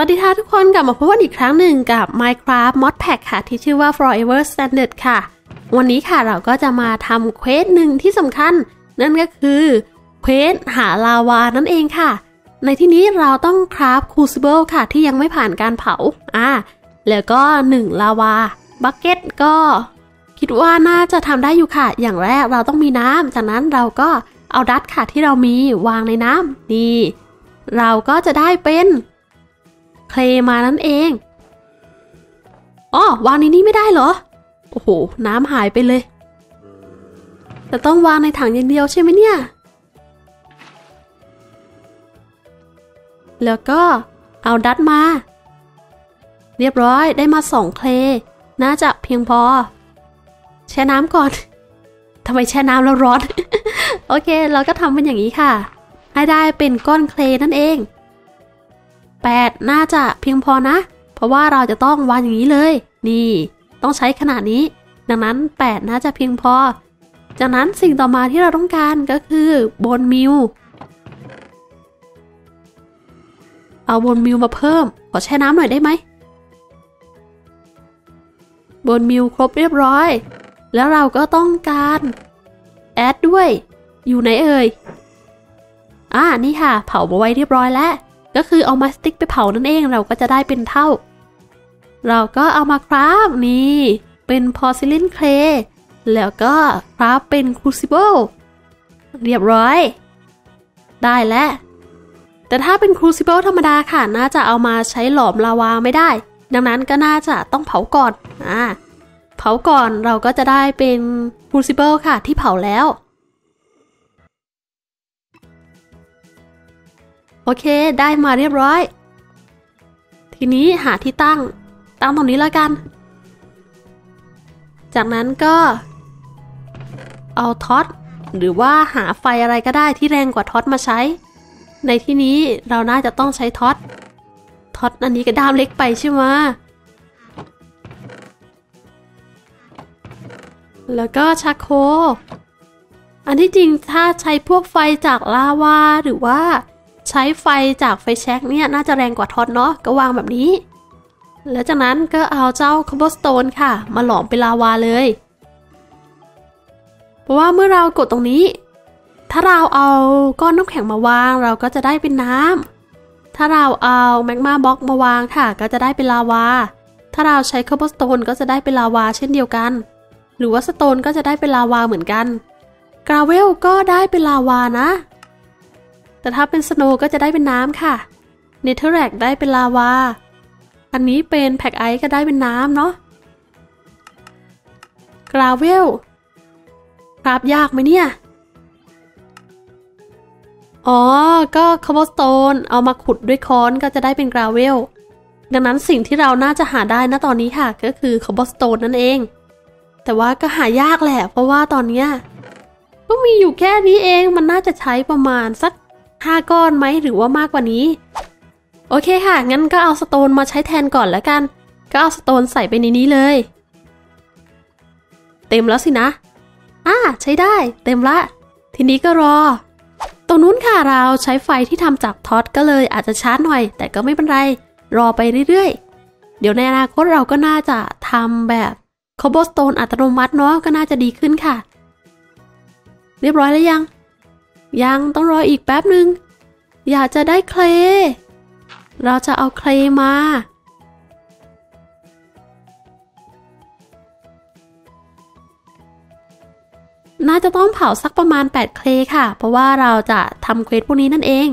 สวัสดีค่ะทุกคนกลับมาพบกันอีกครั้งหนึ่งกับ Minecraft Mod Pack ค่ะ ที่ชื่อว่า Forever Stranded ค่ะ วันนี้ค่ะเราก็จะมาทำ quest หนึ่งที่สำคัญ นั่นก็คือ quest หาลาวานั่นเองค่ะ ในที่นี้เราต้อง craft crucible ค่ะ ที่ยังไม่ผ่านการเผาอ่าแล้วก็ 1 lava bucket ก็ คิดว่าน่าจะทำได้อยู่ค่ะ อย่างแรกเราต้องมีน้ำจากนั้นเราก็เอาดัตค่ะที่เรามีวางในน้ำนี่เราก็จะได้เป็น เคลมานั่นเองอ๋อวางในนี้ไม่ได้เหรอ โอ้โห น้ำหายไปเลย แต่ต้องวางในถังอย่างเดียวใช่ไหมเนี่ย แล้วก็เอาดัตมา เรียบร้อยได้มาสองเคลน่าจะเพียงพอ แช่น้ำก่อนทำไมแช่น้ำแล้วร้อน โอเค เราก็ทำเป็นอย่างนี้ค่ะ ให้ได้เป็นก้อนเคลนั่นเอง 8 น่าจะเพียงพอนะ เพราะว่าเราจะต้องวางอย่างนี้เลย นี่ ต้องใช้ขนาดนี้ ดังนั้น 8 น่าจะเพียงพอ จากนั้นสิ่งต่อมาที่เราต้องการก็คือบนมิว เอาบนมิวมาเพิ่ม ขอแช่น้ำหน่อยได้ไหม bone meal ครบเรียบร้อย แล้วเราก็ต้องการแอดด้วย อยู่ไหนเอ่ยอ่านี่ค่ะ เผามาไว้เรียบร้อยแล้ว ก็คือเอามา stick ไปเผานั่นเองเราก็จะได้เป็นเถ้า เราก็เอามา craft นี่เป็น porcelain clay แล้วก็ craft เป็น crucible เรียบร้อย ได้แล้ว แต่ถ้าเป็น crucible ธรรมดาค่ะ น่าจะเอามาใช้หลอมลาวาไม่ได้ ดังนั้นก็น่าจะต้องเผาก่อนอ่าเผาก่อนเราก็จะได้เป็น crucible ค่ะที่เผาแล้ว โอเค ได้มาเรียบร้อย ทีนี้หาที่ตั้ง ตั้งตรงนี้แล้วกัน จากนั้นก็ เอาท็อตหรือว่าหาไฟอะไรก็ได้ที่แรงกว่าท็อตมาใช้ ในที่นี้เราน่าจะต้องใช้ท็อตท็อตอันนี้ก็ด้ามเล็กไปใช่ไหมแล้วก็ charcoal อันที่จริงถ้าใช้พวกไฟจากลาวาหรือว่า ใช้ไฟจากไฟแช็กเนี่ยน่าจะแรงกว่าท็อตเนาะก็วางแบบนี้ แล้วจากนั้นก็เอาเจ้าคอ b บ e สโตนค่ะ มาหลอมเป็นลาวาเลย เพราะว่าเมื่อเรากดตรงนี้ ถ้าเราเอาก้อนน้ำแข็งมาวางเราก็จะได้เป็นน้ำถ้าเราเอา magma block มาวางค่ะ ก็จะได้เป็นลาวา ถ้าเราใช้คอ b บ e stone ก็จะได้เป็นลาวาเช่นเดียวกัน หรือว่าสโตนก็จะได้เป็นลาวาเหมือนกัน gravel ก็ได้เป็นลาวานะ แต่ถ้าเป็น snow ก็จะได้เป็นน้ำค่ะ netherrack ได้เป็นลาวา อันนี้เป็น packed ice ก็ได้เป็นน้ำเนาะ กราเวลคราบยากไหมเนี่ย อ๋อ ก็คอ b บ e สโตนเอามาขุดด้วยค้อนก็จะได้เป็นกราเวล ดังนั้นสิ่งที่เราน่าจะหาได้นะตอนนี้ค่ะ ก็คือคอ b บ e สโตนนั่นเอง แต่ว่าก็หายากแหละ เพราะว่าตอนเนี้ยก็มีอยู่แค่นี้เองมันน่าจะใช้ประมาณสัก ห้าก้อนไหมหรือว่ามากกว่านี้ โอเคค่ะ งั้นก็เอาสโตนมาใช้แทนก่อนแล้วกัน ก็เอาสโตนใส่ไปในนี้เลย เต็มแล้วสินะอ่าใช้ได้ เต็มละ ทีนี้ก็รอ ตรงนู้นค่ะเราใช้ไฟที่ทำจากท็อตก็เลยอาจจะช้าหน่อย แต่ก็ไม่เป็นไร รอไปเรื่อยๆ เดี๋ยวในอนาคตเราก็น่าจะทำแบบคอบสโตนอัตโนมัติเนาะก็น่าจะดีขึ้นค่ะ เรียบร้อยแล้วยัง ยังต้องรออีกแป๊บหนึ่งอยากจะได้เคล เราจะเอาเคลมา น่าจะต้องเผาสักประมาณ 8 เคลค่ะ เพราะว่าเราจะทำเควสพวกนี้นั่นเอง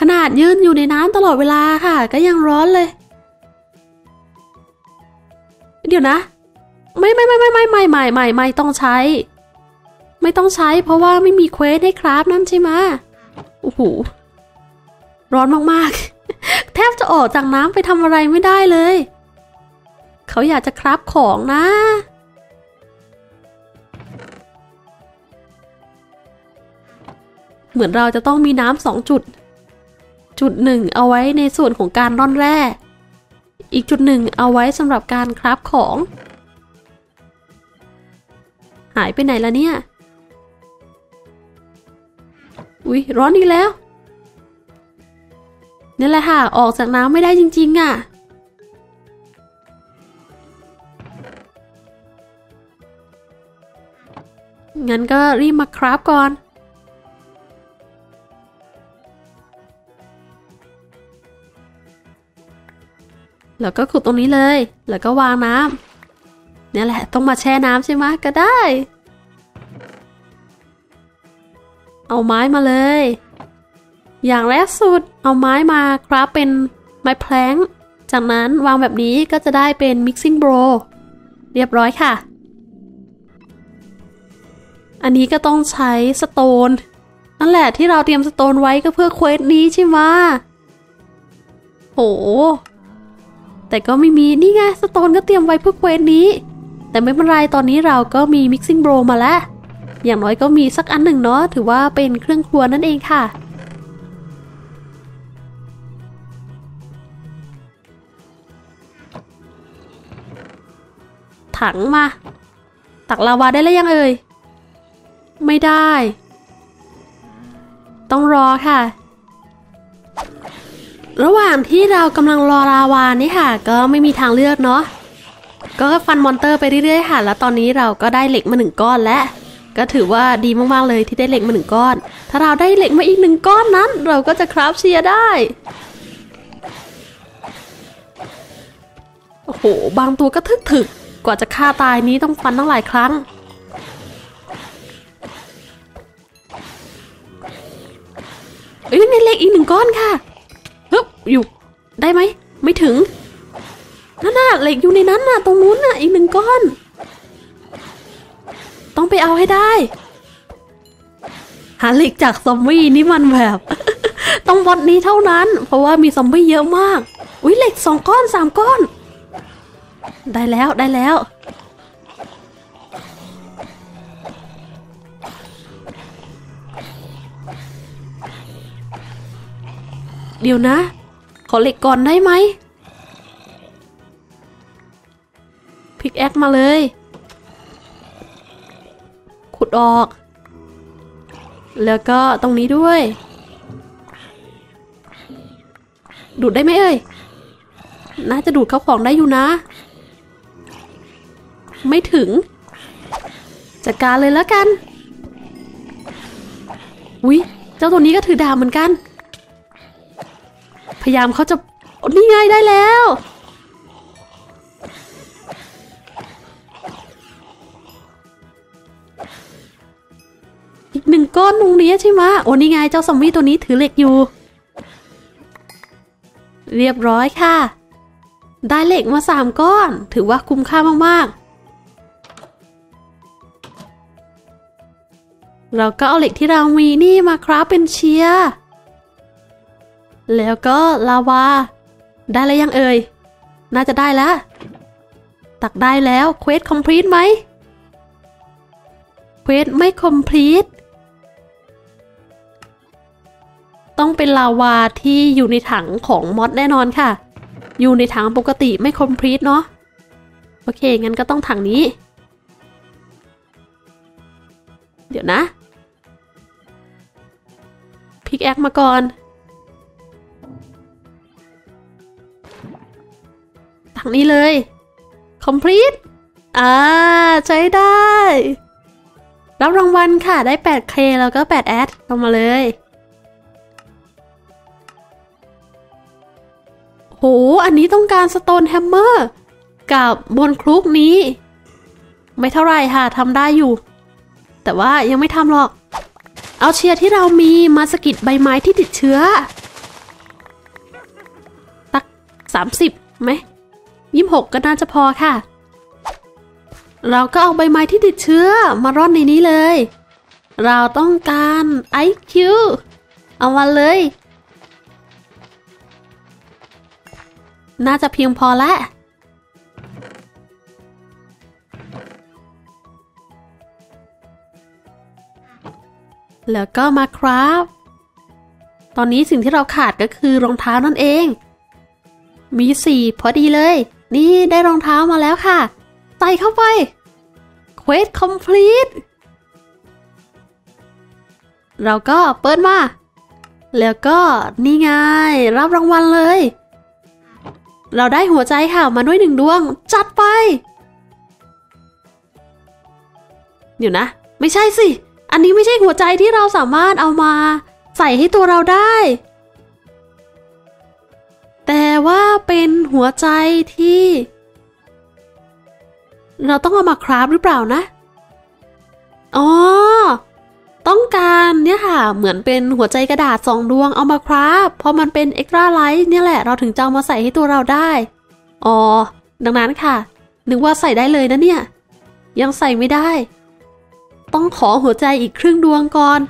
ขนาดยืนอยู่ในน้ำตลอดเวลาค่ะ ก็ยังร้อนเลย เดี๋ยวนะ ไม่ไม่ไม่ไม่ไม่ไม่ไม่ไม่ไม่ต้องใช้ ไม่ต้องใช้ เพราะว่าไม่มีเควสให้คราฟนั่นใช่ไหมโอ้โหร้อนมากๆ แทบจะออกจากน้ำไปทำอะไรไม่ได้เลย เขาอยากจะคราฟของนะเหมือนเราจะต้องมีน้ำสองจุด จุดหนึ่งเอาไว้ในส่วนของการร่อนแร่ อีกจุดหนึ่งเอาไว้สำหรับการคราฟของ หายไปไหนละเนี่ย อุ๊ย ร้อนอีกแล้วนี่แหละค่ะ ออกจากน้ำไม่ได้จริงๆอะ่ะ งั้นก็รีบมาคราฟก่อน แล้วก็ขุดตรงนี้เลย แล้วก็วางน้ำเนี่ยแหละต้องมาแช่น้ำใช่ไหมก็ได้ เอาไม้มาเลย อย่างแรกสุดเอาไม้มาคราฟเป็นไม้แพลงจากนั้นวางแบบนี้ก็จะได้เป็น mixing bowl เรียบร้อยค่ะ อันนี้ก็ต้องใช้สโตนนั่นแหละที่เราเตรียมสโตนไว้ก็เพื่อเควสนี้ใช่ไหมโห แต่ก็ไม่มีนี่ไงสโตนก็เตรียมไว้เพื่อเควสนี้ แต่ไม่เป็นไรตอนนี้เราก็มี mixing bowl มาแล้ว อย่างน้อยก็มีสักอันหนึ่งเนาะถือว่าเป็นเครื่องครัวนั่นเองค่ะถังมา ตักลาวาได้แล้วยังเอ่ย ไม่ได้ ต้องรอค่ะ ระหว่างที่เรากำลังรอลาวานี่ค่ะ ก็ไม่มีทางเลือกเนาะก็ฟัน monster ไปเรื่อยๆค่ะ แล้วตอนนี้เราก็ได้เหล็กมาหนึ่งก้อนแล้วก็ถือว่าดีมากๆเลยที่ได้เหล็กมาหนึ่งก้อน ถ้าเราได้เหล็กมาอีกหนึ่งก้อนนั้น เราก็จะ craft shears ได้ โอ้โห บางตัวก็ทึกถึกกว่าจะฆ่าตายนี้ต้องฟันตั้งหลายครั้ง เอ้ยในเหล็กอีกหนึ่งก้อนค่ะ อยู่ ได้ไหม ไม่ถึง นั่นน่ะเหล็กอยู่ในนั้นน่ะ ตรงนู้นน่ะ อีกหนึ่งก้อน ต้องไปเอาให้ได้ หาเหล็กจากซอมบี้นี่มันแบบ ต้องวัดนี้เท่านั้น เพราะว่ามีซอมบี้เยอะมาก อุ้ยเหล็กสองก้อนสามก้อน ได้แล้วได้แล้วเดี๋ยวนะ ขอเหล็กก่อนได้ไหมพิกแอคมาเลย ขุดออก แล้วก็ตรงนี้ด้วย ดูดได้ไหมเอ่ย น่าจะดูดเข้าของได้อยู่นะ ไม่ถึง จัดการเลยแล้วกัน อุ๊ย เจ้าตัวนี้ก็ถือดาบเหมือนกัน ยายามเขาจะอ้นี่ไงได้แล้ว อีกหนึ่งก้อนตรงนี้ใช่ไหมโอ้นี่ไงเจ้าซอมบี้ตัวนี้ถือเหล็กอยู่ เรียบร้อยค่ะ ได้เหล็กมาสามก้อน ถือว่าคุ้มค่ามากๆ เราก็เอาเหล็กที่เรามีนี่มา craft เป็น shears แล้วก็ลาวา ได้แล้วยังเอ่ย น่าจะได้แล้ว ตักได้แล้ว quest complete ไหม quest ไม่ complete ต้องเป็นลาวาที่อยู่ในถังของ mod แน่นอนค่ะ อยู่ในถังปกติไม่ complete เนาะ โอเค งั้นก็ต้องถังนี้ เดี๋ยวนะ pickaxe มาก่อน ถังนี้เลย complete อ่า ใช้ได้ รับรางวัลค่ะ ได้ 8K แล้วก็ 8 แอดลงมาเลย โห อันนี้ต้องการ stone hammer กับบนคลุกนี้ ไม่เท่าไรค่ะทำได้อยู่ แต่ว่ายังไม่ทำหรอก เอาเชียร์ที่เรามีมาสกิดใบไม้ที่ติดเชื้อ ตัก 30ไหม ยี่หกก็น่าจะพอค่ะ เราก็เอาใบไม้ที่ติดเชื้อมาร่อนในนี้เลย เราต้องการไอคิวเอามาเลย น่าจะเพียงพอแล้วแล้วก็มาครับ ตอนนี้สิ่งที่เราขาดก็คือรองเท้านั่นเอง มีสี่พอดีเลย นี่ได้รองเท้ามาแล้วค่ะ ใส่เข้าไป เคว Quest complete เราก็เปิดมา แล้วก็นี่ไง รับรางวัลเลย เราได้หัวใจค่ะ มาด้วยหนึ่งดวง จัดไป เดี๋ยวนะ ไม่ใช่สิ อันนี้ไม่ใช่หัวใจที่เราสามารถเอามา ใส่ให้ตัวเราได้ แต่ว่าเป็นหัวใจที่ เราต้องเอามาคราฟหรือเปล่านะ อ๋อ ต้องการเนี่ยค่ะ เหมือนเป็นหัวใจกระดาษสองดวงเอามาคราฟเพราะมันเป็นเอ็กตร้าไลท์เนี่ยแหละเราถึงจะเอามาใส่ให้ตัวเราได้ อ๋อ ดังนั้นค่ะ นึกว่าใส่ได้เลยนะเนี่ย ยังใส่ไม่ได้ ต้องขอหัวใจอีกครึ่งดวงก่อน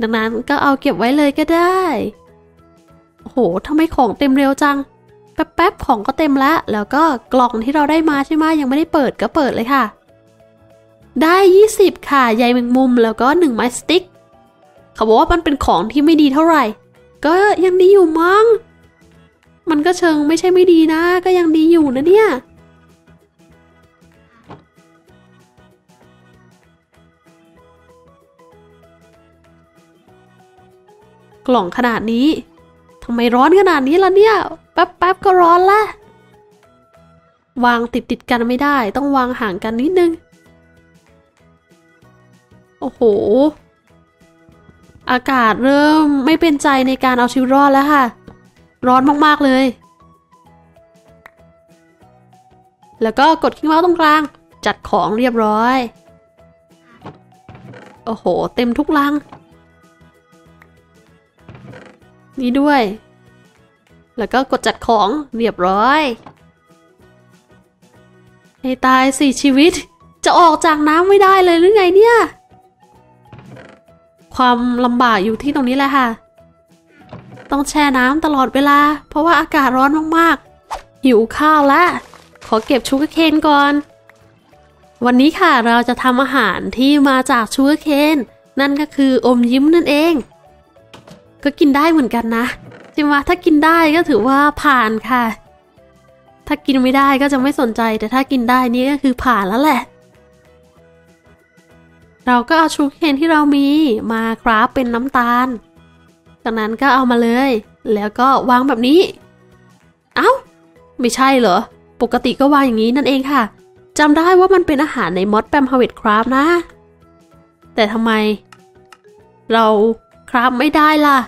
ดังนั้นก็เอาเก็บไว้เลยก็ได้ โอ้โหทำไมของเต็มเร็วจัง แป๊บๆ ของก็เต็มแล้ว แล้วก็กล่องที่เราได้มาใช่ไหมยังไม่ได้เปิดก็เปิดเลยค่ะ ได้ 20 ค่ะใยแมงมุมแล้วก็1ไม้สติ๊ก เขาบอกว่ามันเป็นของที่ไม่ดีเท่าไหร่ ก็ยังดีอยู่มั้ง มันก็เชิงไม่ใช่ไม่ดีนะ ก็ยังดีอยู่นะเนี่ยกล่องขนาดนี้ำไมร้อนขนาดนี้ล่ะเนี่ย แป๊บๆก็ร้อนละวางติดติดๆกันไม่ได้ ต้องวางห่างกันนิดนึง โอ้โห อากาศเริ่มไม่เป็นใจในการเอาชีวิตรอดแล้วค่ะ ร้อนมากๆเลย แล้วก็กดคลิกเมาส์ตรงกลาง จัดของเรียบร้อย โอ้โห เต็มทุกลัง นี่ด้วย แล้วก็กดจัดของเรียบร้อย ให้ตายสิชีวิต จะออกจากน้ำไม่ได้เลยหรือไงเนี่ย ความลำบากอยู่ที่ตรงนี้แหละค่ะ ต้องแช่น้ำตลอดเวลา เพราะว่าอากาศร้อนมากๆ หิวข้าวแล้วขอเก็บชูกเคนก่อน วันนี้ค่ะเราจะทำอาหารที่มาจากชูกเคนนั่นก็คืออมยิ้มนั่นเอง ก็กินได้เหมือนกันนะจริงว่าถ้ากินได้ก็ถือว่าผ่านค่ะ ถ้ากินไม่ได้ก็จะไม่สนใจ แต่ถ้ากินได้นี่ก็คือผ่านแล้วแหละ เราก็เอาชูเคนที่เรามีมาคราฟเป็นน้ำตาล จากนั้นก็เอามาเลย แล้วก็วางแบบนี้ เอ้า ไม่ใช่เหรอ ปกติก็วางอย่างนี้นั่นเองค่ะจำได้ว่ามันเป็นอาหารในมอดแปมฮาวิดคราฟนะ แต่ทำไม เรา คราฟไม่ได้ล่ะ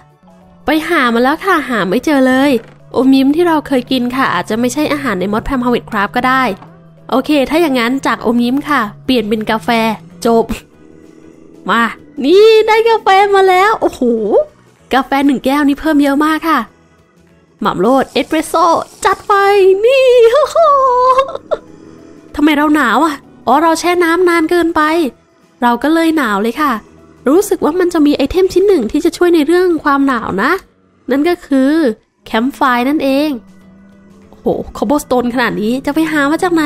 ไปหามาแล้วค่ะหาไม่เจอเลย อมยิ้มที่เราเคยกินค่ะ อาจจะไม่ใช่อาหารในมดแพมฮาวิดคราฟก็ได้ โอเค ถ้าอย่างนั้นจากอมยิ้มค่ะ เปลี่ยนเป็นกาแฟ จบ มา นี่ได้กาแฟมาแล้ว โอ้โห กาแฟหนึ่งแก้วนี่เพิ่มเยอะมากค่ะ หม่ำโลดเอสเปรสโซ่จัดไป นี่โอ้โหทำไมเราหนาวอะ อ๋อเราแช่น้ำนานเกินไป เราก็เลยหนาวเลยค่ะ รู้สึกว่ามันจะมี item ชิ้นหนึ่งที่จะช่วยในเรื่องความหนาวนะ นั่นก็คือ campfire นั่นเองโอ้โห cobblestone ขนาดนี้จะไปหามาจากไหน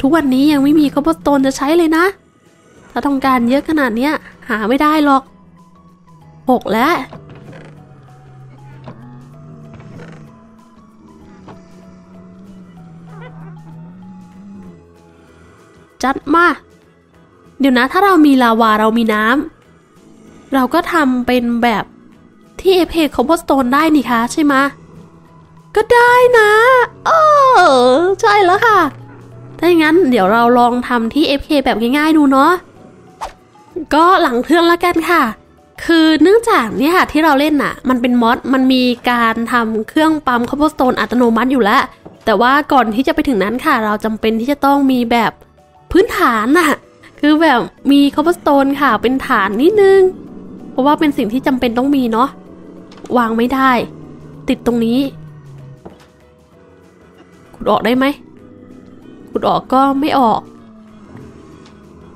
ทุกวันนี้ยังไม่มี cobblestone จะใช้เลยนะ ถ้าต้องการเยอะขนาดเนี้ย หาไม่ได้หรอกหกแล้วจัดมา เดี๋ยวนะถ้าเรามีลาวาเรามีน้ำ เราก็ทำเป็นแบบที่เอเพคอมโพสโตนได้นี่คะใช่ไหมก็ได้นะเออใช่แล้วค่ะ ถ้าอย่างนั้นเดี๋ยวเราลองทำที่ FK แบบง่ายๆดูเนาะก็หลังเครื่องแล้วกันค่ะ คือเนื่องจากเนี่ยค่ะที่เราเล่นน่ะ มันเป็นมอดมันมีการทำเครื่องปั๊มคอมโพสโตนอัตโนมัติอยู่แล้ว แต่ว่าก่อนที่จะไปถึงนั้นค่ะ เราจำเป็นที่จะต้องมีแบบพื้นฐานน่ะ คือแบบมีคอมโพสโตนค่ะเป็นฐานนิดนึง เพราะว่าเป็นสิ่งที่จำเป็นต้องมีเนาะวางไม่ได้ ติดตรงนี้ ขุดออกได้ไหมขุดออกก็ไม่ออก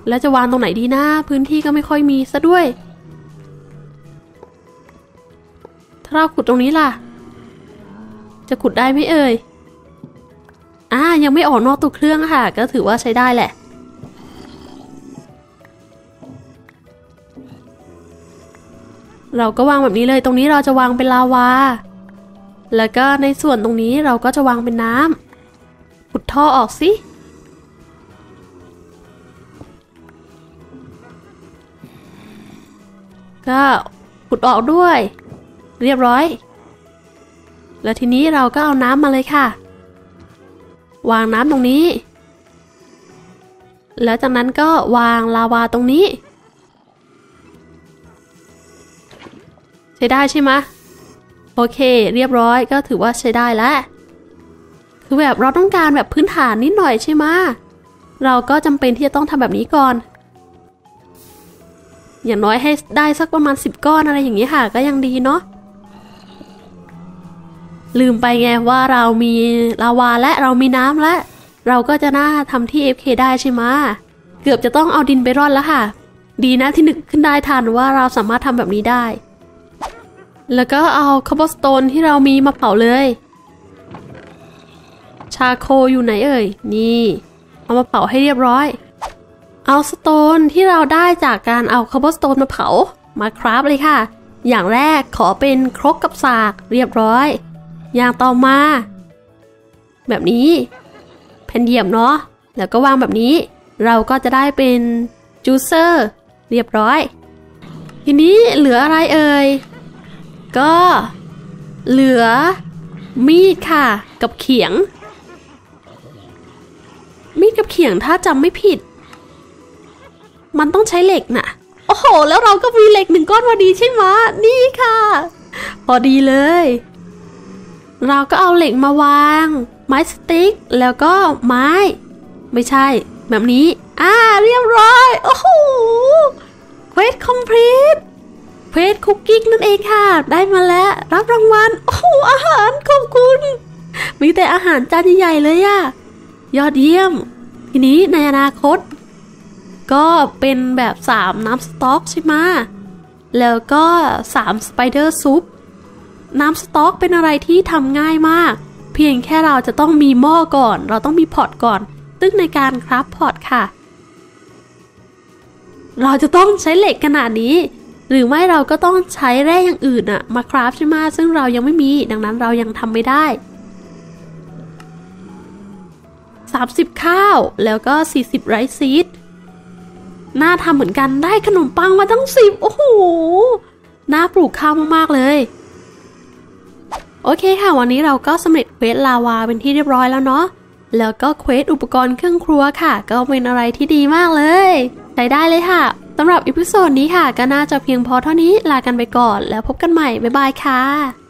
แล้วจะวางตรงไหนดีนะพื้นที่ก็ไม่ค่อยมีซะด้วย ถ้าเราขุดตรงนี้ล่ะ จะขุดได้ไหมเอ่ยอ่ายังไม่ออกนอกตัวเครื่องค่ะ ก็ถือว่าใช้ได้แหละ เราก็วางแบบนี้เลยตรงนี้เราจะวางเป็นลาวา แล้วก็ในส่วนตรงนี้เราก็จะวางเป็นน้ำขุดท่อออกสิก็ขุดออกด้วย เรียบร้อย แล้วทีนี้เราก็เอาน้ำมาเลยค่ะ วางน้ำตรงนี้ แล้วจากนั้นก็วางลาวาตรงนี้ ใช้ได้ใช่ไหมโอเค เรียบร้อยก็ถือว่าใช้ได้แล้วคือแบบเราต้องการแบบพื้นฐานนิดหน่อยใช่ไหมเราก็จำเป็นที่จะต้องทำแบบนี้ก่อน อย่างน้อยให้ได้สักประมาณ 10 ก้อนอะไรอย่างนี้ค่ะ ก็ยังดีเนาะลืมไปไงว่าเรามีลาวาและเรามีน้ำและ เราก็จะน่าทำที่ FK ได้ใช่ไหมเกือบจะต้องเอาดินไปร่อนแล้วค่ะ ดีนะที่นึกขึ้นได้ทันว่าเราสามารถทำแบบนี้ได้ แล้วก็เอาคาร์บอนสโตนที่เรามีมาเผาเลย ชาโคอยู่ไหนเอ่ย นี่ เอามาเผาให้เรียบร้อย เอาสโตนที่เราได้จากการเอาคาร์บอนสโตนมาเผา มาคราฟเลยค่ะ อย่างแรกขอเป็นครกกับสากเรียบร้อย อย่างต่อมา แบบนี้แผ่นเหยียบเนาะ แล้วก็วางแบบนี้ เราก็จะได้เป็นจูเซอร์เรียบร้อย ทีนี้เหลืออะไรเอ่ย ก็เหลือมีดค่ะ กับเขียง มีดกับเขียงถ้าจำไม่ผิด มันต้องใช้เหล็กน่ะ โอ้โห แล้วเราก็มีเหล็กหนึ่งก้อนพอดีใช่ไหมนี่ค่ะ พอดีเลย เราก็เอาเหล็กมาวาง ไม้ stick แล้วก็ไม้ ไม่ใช่ แบบนี้ อ่า เรียบร้อย โอ้โห quest complete quest cooking นั่นเองค่ะ ได้มาแล้วรับรางวัล โอ้อาหารขอบคุณ มีแต่อาหารจานใหญ่ๆเลยอะยอดเยี่ยม ทีนี้ในอนาคต ก็เป็นแบบ 3 น้ำสต๊อกใช่ไหมแล้วก็ 3 spider soup น้ำสต๊อกเป็นอะไรที่ทำง่ายมาก เพียงแค่เราจะต้องมีหม้อก่อน เราต้องมี pot ก่อนตึ้งในการ craft pot ค่ะ เราจะต้องใช้เหล็กขนาดนี้ หรือไม่เราก็ต้องใช้แร่อย่างอื่นอะมา craft ใช่ไหมซึ่งเรายังไม่มี ดังนั้นเรายังทำไม่ได้ 30 ข้าวแล้วก็ 40 rice seed น่าทำเหมือนกันได้ขนมปังมาตั้งสิบโอ้โห น่าปลูกข้าวมากๆเลย โอเคค่ะ วันนี้เราก็สำเร็จ quest ลาวาเป็นที่เรียบร้อยแล้วเนาะแล้วก็ quest อุปกรณ์เครื่องครัวค่ะ ก็เป็นอะไรที่ดีมากเลยใช้ได้เลยค่ะ สำหรับ episode นี้ค่ะก็น่าจะเพียงพอเท่านี้ลากันไปก่อน แล้วพบกันใหม่ บ๊ายบายค่ะ